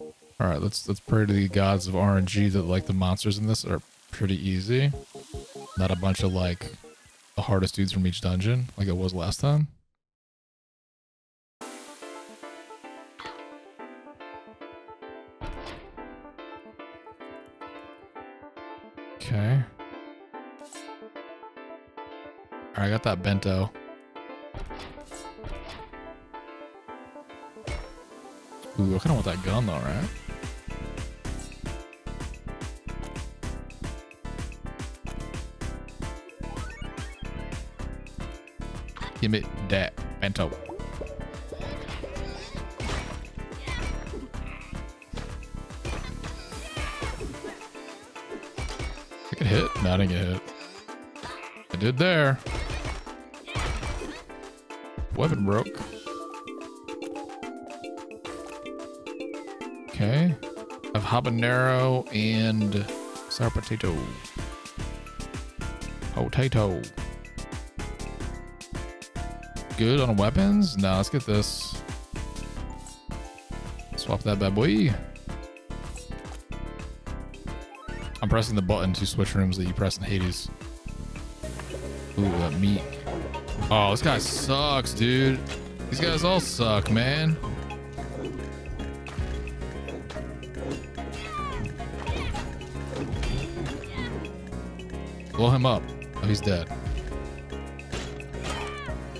All right, let's let's pray to the gods of RNG that like the monsters in this are pretty easy. Not a bunch of like the hardest dudes from each dungeon like it was last time. Okay. All right, I got that bento. Ooh, I kind of want that gun though, right? Give me that bento. I can hit. No, I didn't get hit. I did there. Weapon broke. Okay. I have habanero and sour potato. Potato. Good on weapons? Now let's get this. Swap that bad boy. I'm pressing the button to switch rooms that you press in Hades. Ooh, that meat. Oh, this guy sucks, dude. These guys all suck, man. Blow him up. Oh, he's dead.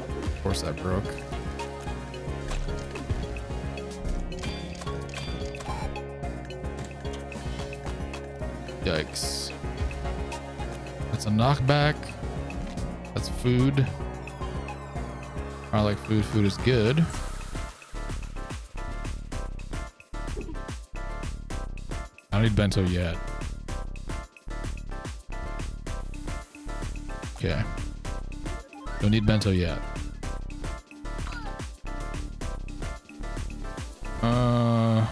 Of course that broke. Yikes. That's a knockback. That's food. I like food. Food is good. I don't need bento yet. Okay. Don't need bento yet. Uh.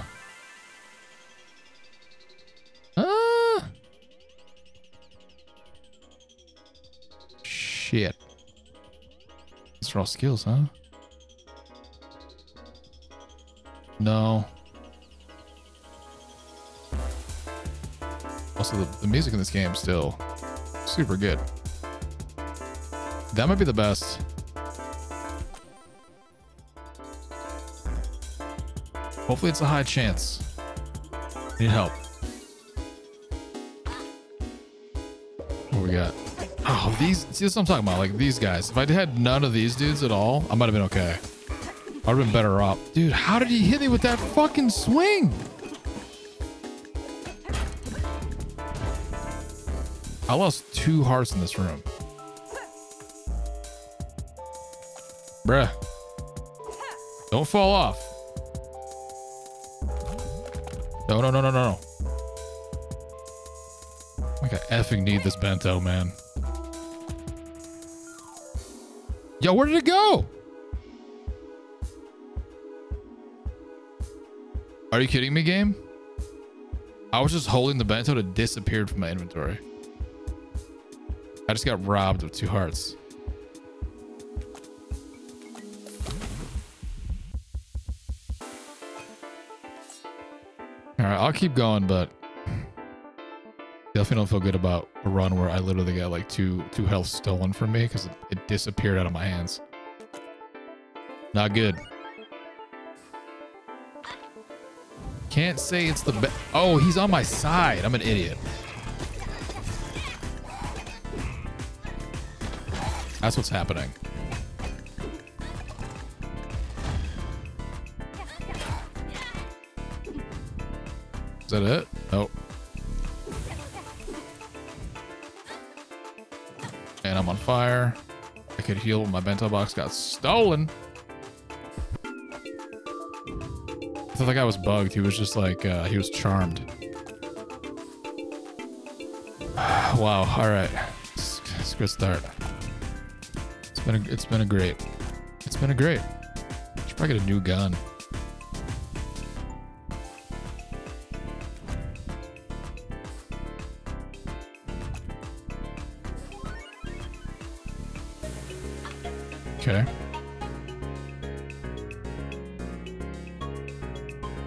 Uh. Shit. These are all skills, huh? No. Also, the, the music in this game is still super good. That might be the best. Hopefully it's a high chance. Need help. What we got? Oh, these. See, that's what I'm talking about. Like these guys. If I had none of these dudes at all, I might have been okay. I'd have been better off. Dude, how did he hit me with that fucking swing? I lost two hearts in this room. Bruh. Don't fall off. No, no, no, no, no, no. Like I effing need this bento, man. Yo, where did it go? Are you kidding me, game? I was just holding the bento and it disappeared from my inventory. I just got robbed of two hearts. All right, I'll keep going, but definitely don't feel good about a run where I literally got like two two health stolen from me because it, disappeared out of my hands. Not good. Can't say it's the best. Oh, he's on my side. I'm an idiot. That's what's happening. Is that it? Oh. And I'm on fire. I could heal. My bento box got stolen. I thought that guy was bugged. He was just like, uh, he was charmed. wow. All right. It's, it's a good start. It's been a, it's been a great. It's been a great. Should probably get a new gun. Okay.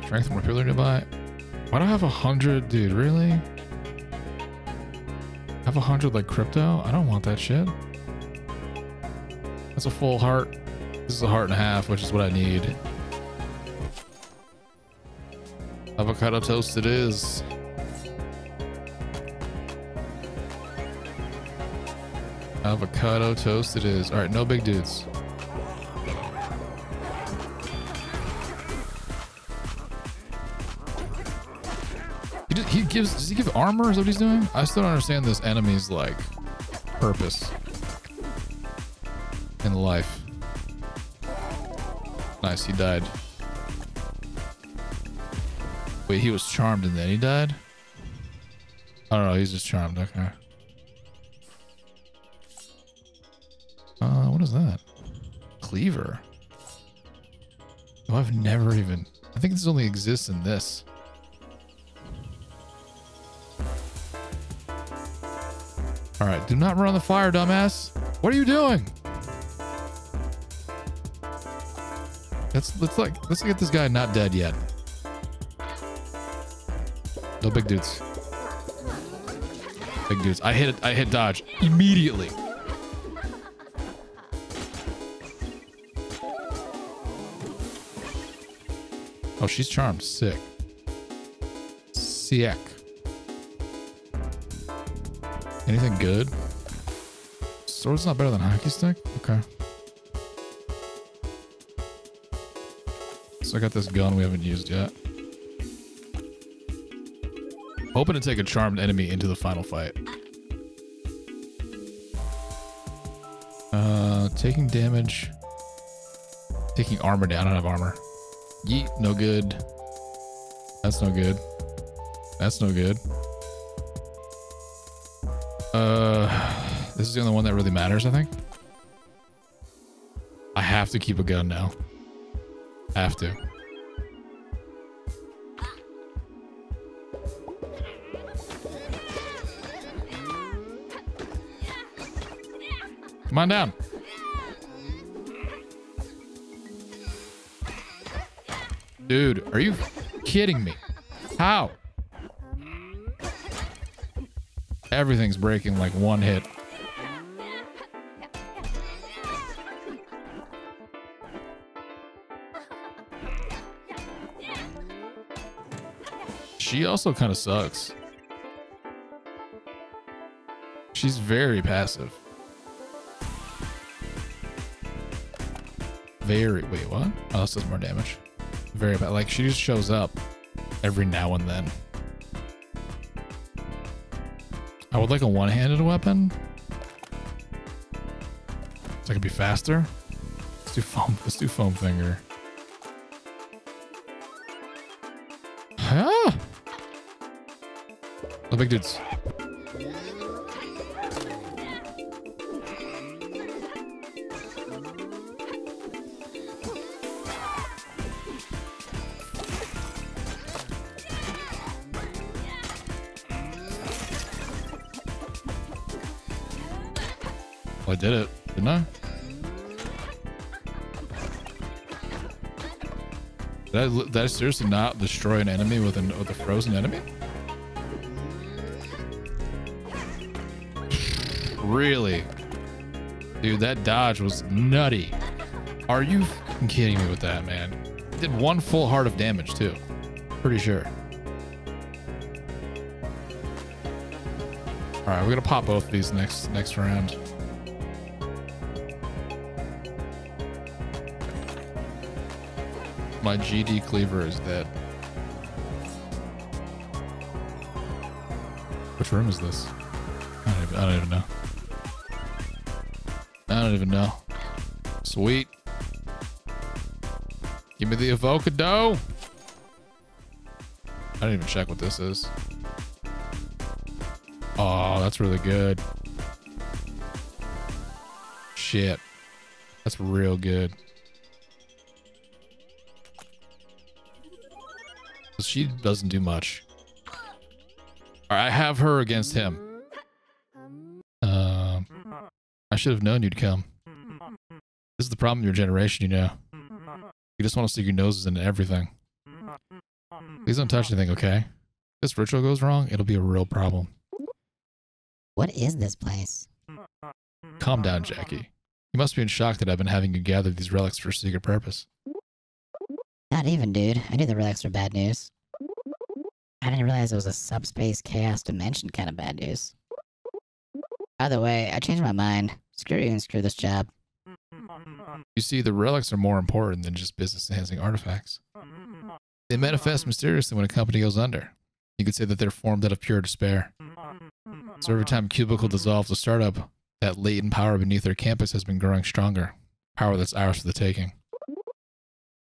Strength more people nearby. Why do I have a hundred, dude? Really? I have a hundred like crypto? I don't want that shit. That's a full heart. This is a heart and a half, which is what I need. Avocado toast it is. Avocado toast it is. All right, no big dudes. He, just, he gives, does he give armor? Is what he's doing? I still don't understand this enemy's like purpose in life. Nice, he died. Wait, he was charmed and then he died? I don't know, he's just charmed, okay. What is that? Cleaver. Oh, I've never even... I think this only exists in this. Alright, do not run on the fire, dumbass. What are you doing? Let's let's like let's get this guy not dead yet. No big dudes. Big dudes. I hit it. I hit dodge immediately. Oh, she's charmed. Sick. Sick. Anything good? Sword's not better than hockey stick? Okay. So I got this gun we haven't used yet. Hoping to take a charmed enemy into the final fight. Uh, taking damage. Taking armor down. I don't have armor. Yeet, no good. That's no good. That's no good. Uh, this is the only one that really matters, I think. I have to keep a gun now. Have to. Come on down. Dude, are you kidding me? How? Everything's breaking like one hit. She also kind of sucks. She's very passive. Very, wait, what? Oh, this does more damage. Very bad. Like, she just shows up every now and then. I would like a one-handed weapon. So I could be faster. Let's do foam. Let's do foam finger. Ah! The big dudes. I did it, didn't I? Did I, did I seriously not destroy an enemy with, an, with a frozen enemy? Really? Dude, that dodge was nutty. Are you kidding me with that, man? Did one full heart of damage, too. Pretty sure. All right, we're gonna pop both these next next round. My GD cleaver is dead. Which room is this? I don't even, I don't even know. I don't even know. Sweet. Give me the avocado. I didn't even check what this is. Oh, that's really good. Shit. That's real good. She doesn't do much. Alright, I have her against him. Um, I should have known you'd come. This is the problem with your generation, you know. You just want to stick your noses into everything. Please don't touch anything, okay? If this ritual goes wrong, it'll be a real problem. What is this place? Calm down, Jackie. You must be in shock that I've been having you gather these relics for a secret purpose. Not even, dude. I knew the relics were bad news. I didn't realize it was a subspace chaos dimension kind of bad news. By the way, I changed my mind. Screw you and screw this job. You see, the relics are more important than just business enhancing artifacts. They manifest mysteriously when a company goes under. You could say that they're formed out of pure despair. So every time Cubicle dissolves a startup, that latent power beneath their campus has been growing stronger. Power that's ours for the taking.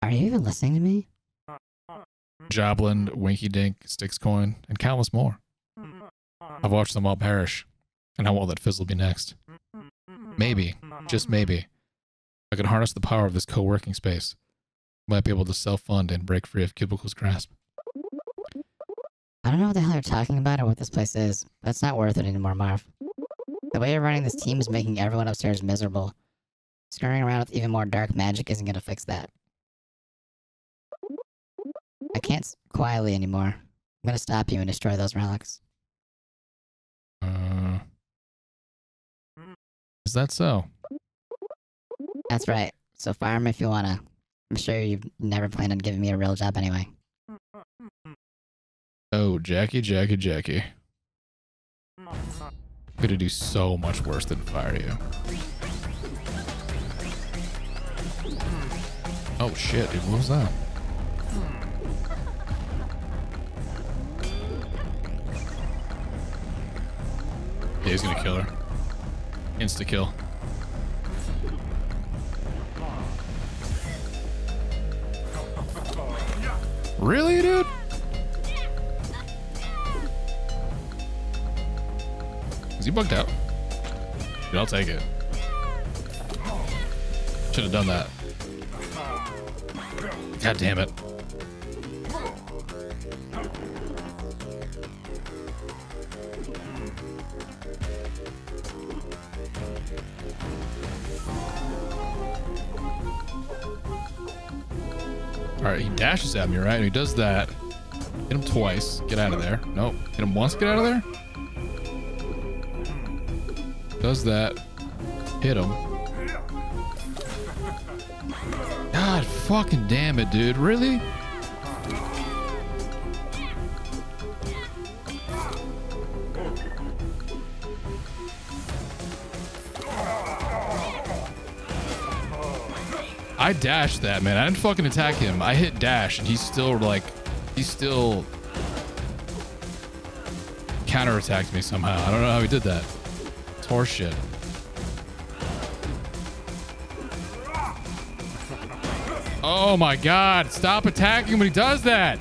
Are you even listening to me? Joblin, Winky Dink, Styxcoin, and countless more. I've watched them all perish, and how will that fizzle be next? Maybe, just maybe, I can harness the power of this co-working space. I might be able to self-fund and break free of Cubicle's grasp. I don't know what the hell you're talking about or what this place is, but it's not worth it anymore, Marv. The way you're running this team is making everyone upstairs miserable. Scurrying around with even more dark magic isn't gonna fix that. I can't s- quietly anymore. I'm gonna stop you and destroy those relics. Uh, is that so? That's right. So fire me if you wanna. I'm sure you've never planned on giving me a real job anyway. Oh, Jackie, Jackie, Jackie. I'm gonna do so much worse than fire you. Oh shit, dude, what was that? Yeah, he's gonna kill her. Insta kill. Really, dude? Is he bugged out? Dude, I'll take it. Should have done that. God damn it. Alright, he dashes at me, right? And he does that. Hit him twice. Get out of there. Nope. Hit him once. Get out of there. Does that. Hit him. God fucking damn it, dude. Really? I dashed that, man. I didn't fucking attack him. I hit dash and he's still like, he's still counterattacked me somehow. I don't know how he did that. It's horseshit. Oh my god, stop attacking when he does that.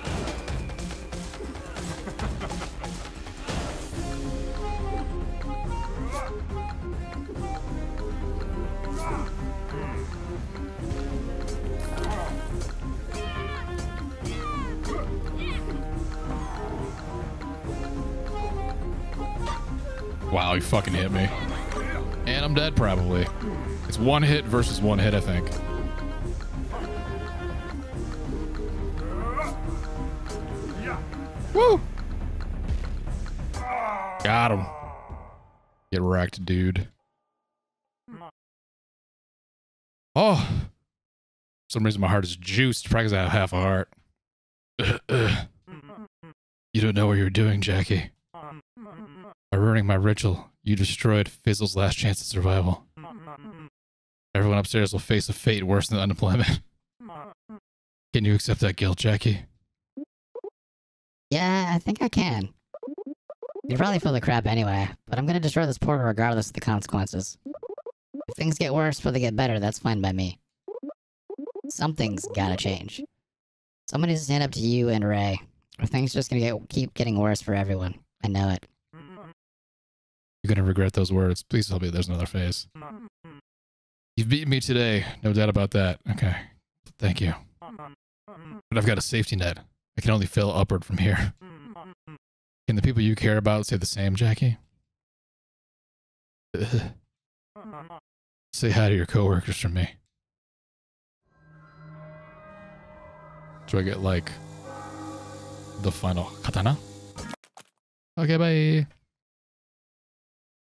Wow, he fucking hit me. And I'm dead probably. It's one hit versus one hit, I think. Woo! Got him. Get wrecked, dude. Oh. For some reason my heart is juiced. Probably 'cause I have half a heart. you don't know what you're doing, Jackie. By ruining my ritual, you destroyed Fizzle's last chance at survival. Everyone upstairs will face a fate worse than unemployment. Can you accept that guilt, Jackie? Yeah, I think I can. You'd probably feel the crap anyway, but I'm gonna destroy this portal regardless of the consequences. If things get worse before they get better, that's fine by me. Something's gotta change. Needs to stand up to you and Ray, or things just gonna get, keep getting worse for everyone. I know it. You're gonna regret those words. Please tell me there's another phase. You've beaten me today, no doubt about that. Okay. Thank you. But I've got a safety net. I can only fail upward from here. Can the people you care about say the same, Jackie? Say hi to your coworkers from me. Do I get like the final katana. Okay, bye.